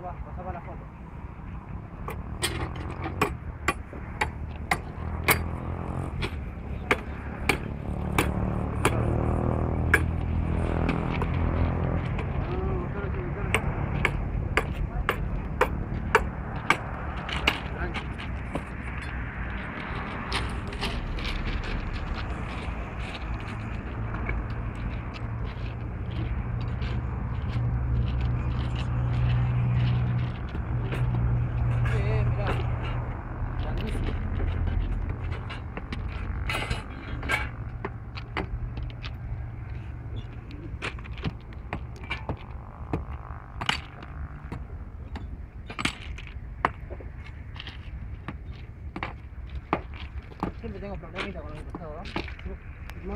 pasaba la foto. Siempre tengo problemita con el costado, ¿no?